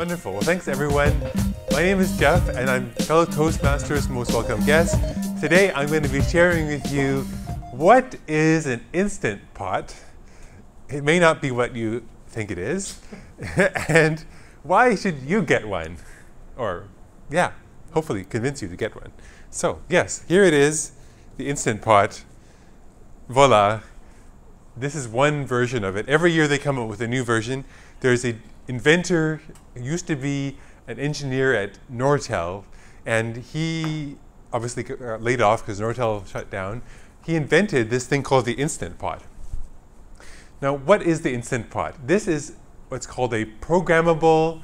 Wonderful. Well, thanks everyone. My name is Geoff, and I'm fellow Toastmasters most welcome guest. Today, I'm going to be sharing with you what is an instant pot. It may not be what you think it is, and why should you get one? Or, yeah, hopefully convince you to get one. So, yes, here it is, the instant pot. Voila. This is one version of it. Every year they come up with a new version. There's a inventor, used to be an engineer at Nortel, and he obviously uh, laid off because Nortel shut down. He invented this thing called the Instant Pot. Now, what is the Instant Pot? This is what's called a programmable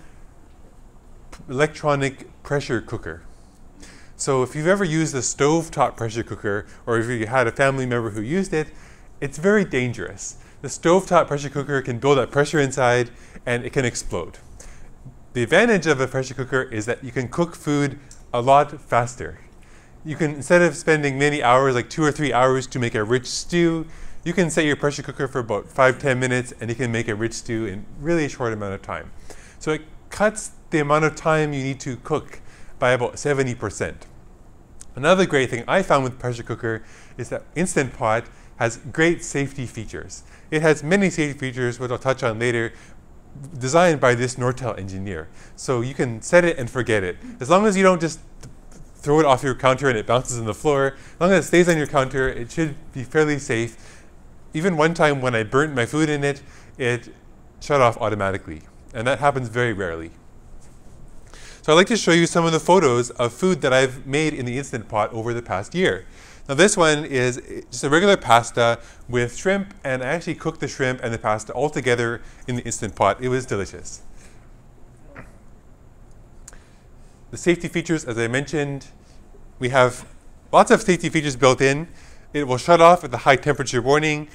electronic pressure cooker. So if you've ever used a stove-top pressure cooker, or if you had a family member who used it, it's very dangerous. The stove-top pressure cooker can build up pressure inside and it can explode. The advantage of a pressure cooker is that you can cook food a lot faster. You can, instead of spending many hours, like two or three hours to make a rich stew, you can set your pressure cooker for about five, ten minutes and you can make a rich stew in really a short amount of time. So it cuts the amount of time you need to cook by about 70%. Another great thing I found with pressure cooker is that Instant Pot has great safety features. It has many safety features, which I'll touch on later, designed by this Nortel engineer. So you can set it and forget it. As long as you don't just throw it off your counter and it bounces on the floor, as long as it stays on your counter, it should be fairly safe. Even one time when I burnt my food in it, it shut off automatically. And that happens very rarely. So I'd like to show you some of the photos of food that I've made in the Instant Pot over the past year. Now this one is just a regular pasta with shrimp, and I actually cooked the shrimp and the pasta all together in the Instant Pot. It was delicious. The safety features, as I mentioned, we have lots of safety features built in. It will shut off at the high temperature warning,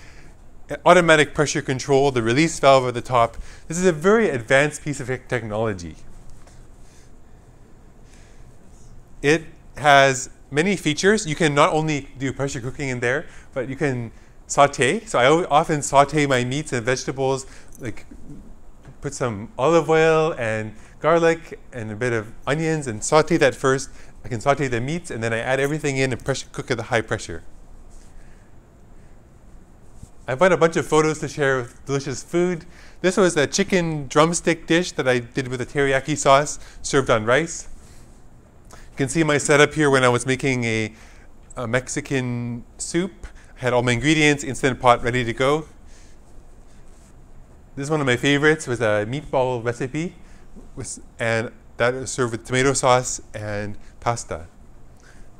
automatic pressure control, the release valve at the top. This is a very advanced piece of technology. It has many features. You can not only do pressure cooking in there, but you can saute. So I often saute my meats and vegetables, like put some olive oil and garlic and a bit of onions and saute that first. I can saute the meats and then I add everything in and pressure cook at the high pressure. I brought a bunch of photos to share with delicious food. This was a chicken drumstick dish that I did with a teriyaki sauce served on rice. You can see my setup here when I was making a, a Mexican soup. I had all my ingredients, instant pot ready to go. This is one of my favorites, was a meatball recipe, with, and that is served with tomato sauce and pasta.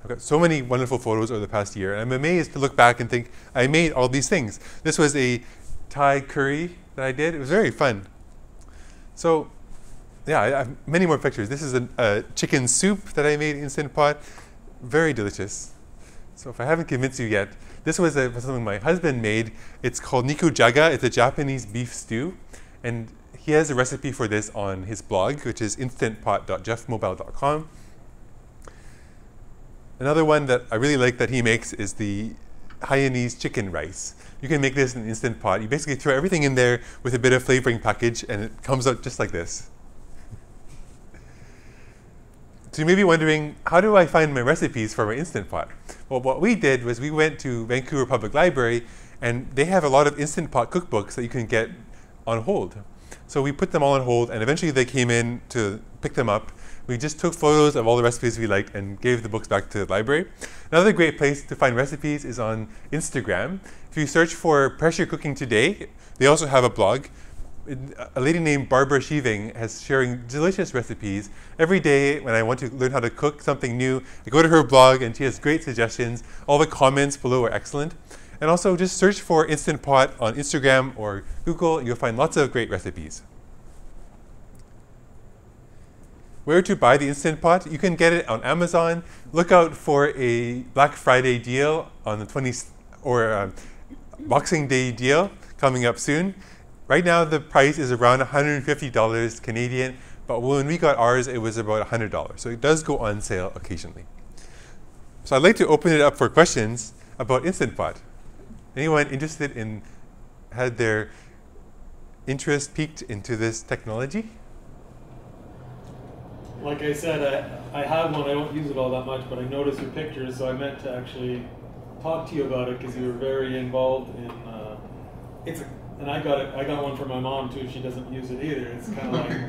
I've got so many wonderful photos over the past year, and I'm amazed to look back and think I made all these things. This was a Thai curry that I did. It was very fun. So yeah, I have many more pictures. This is a, a chicken soup that I made in Instant Pot. Very delicious. So if I haven't convinced you yet, this was a, something my husband made. It's called nikujaga. It's a Japanese beef stew. And he has a recipe for this on his blog, which is instantpot.geoffmobile.com. Another one that I really like that he makes is the Hainanese chicken rice. You can make this in an Instant Pot. You basically throw everything in there with a bit of flavoring package and it comes out just like this. So you may be wondering, how do I find my recipes for my Instant Pot? Well, what we did was we went to Vancouver Public Library and they have a lot of Instant Pot cookbooks that you can get on hold. So we put them all on hold and eventually they came in to pick them up. We just took photos of all the recipes we liked and gave the books back to the library. Another great place to find recipes is on Instagram. If you search for Pressure Cooking Today, they also have a blog a lady named Barbara Schieving has sharing delicious recipes. Every day when I want to learn how to cook something new, I go to her blog and she has great suggestions. All the comments below are excellent. And also just search for Instant Pot on Instagram or Google and you'll find lots of great recipes. Where to buy the Instant Pot? You can get it on Amazon. Look out for a Black Friday deal on the 20th or uh, Boxing Day deal coming up soon. Right now, the price is around $150 Canadian, but when we got ours, it was about $100. So it does go on sale occasionally. So I'd like to open it up for questions about Instant Pot. Anyone interested in, had their interest piqued into this technology? like I said, I, I have one. I don't use it all that much, but I noticed your pictures, so I meant to actually talk to you about it because you were very involved in. Uh, it's a, and I got it. I got one for my mom too. She doesn't use it either. It's kind of like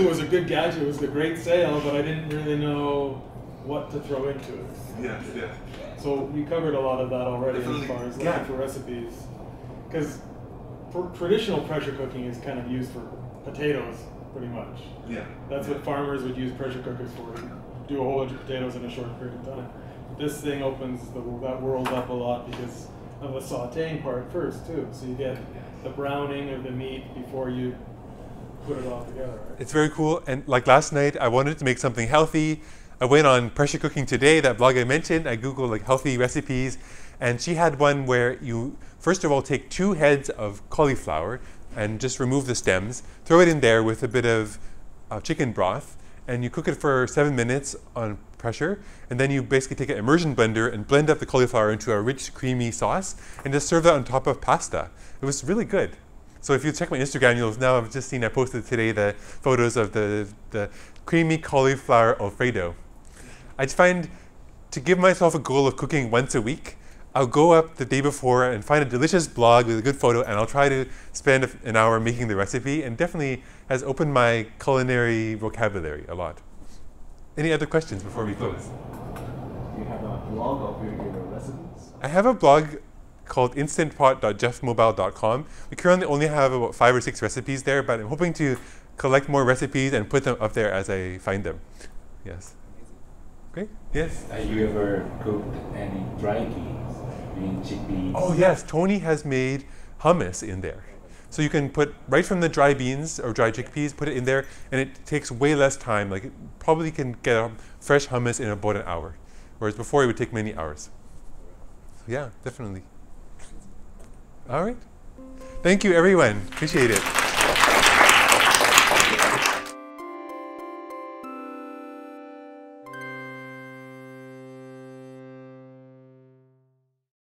it was a good gadget. It was a great sale, but I didn't really know what to throw into it. Yes, yeah. So we covered a lot of that already Definitely. as far as looking Yeah. for recipes. Because traditional pressure cooking is kind of used for potatoes, pretty much. Yeah. That's what farmers would use pressure cookers for, do a whole bunch of potatoes in a short period of time. This thing opens the, that world up a lot because of the sauteing part first, too. So you get the browning of the meat before you put it all together. Right? It's very cool. And like last night, I wanted to make something healthy. I went on Pressure Cooking Today, that blog I mentioned. I Googled like healthy recipes. And she had one where you, first of all, take two heads of cauliflower and just remove the stems, throw it in there with a bit of uh, chicken broth, and you cook it for seven minutes on pressure. And then you basically take an immersion blender and blend up the cauliflower into a rich, creamy sauce and just serve that on top of pasta. It was really good. So if you check my Instagram, you'll now have just seen I posted today the photos of the, the creamy cauliflower Alfredo. I find to give myself a goal of cooking once a week, I'll go up the day before and find a delicious blog with a good photo, and I'll try to spend an hour making the recipe, and definitely has opened my culinary vocabulary a lot. Any other questions before we close? Do you have a blog of your, your recipes? I have a blog called instantpot.geoffmobile.com. We currently only have about five or six recipes there, but I'm hoping to collect more recipes and put them up there as I find them. Yes. Great. Yes. Have you ever cooked any dry beans, bean chickpeas? Oh yes, Tony has made hummus in there. So you can put right from the dry beans or dry chickpeas, put it in there, and it takes way less time. Like it probably can get a fresh hummus in about an hour, whereas before it would take many hours. Yeah, definitely. All right. Thank you, everyone. Appreciate it.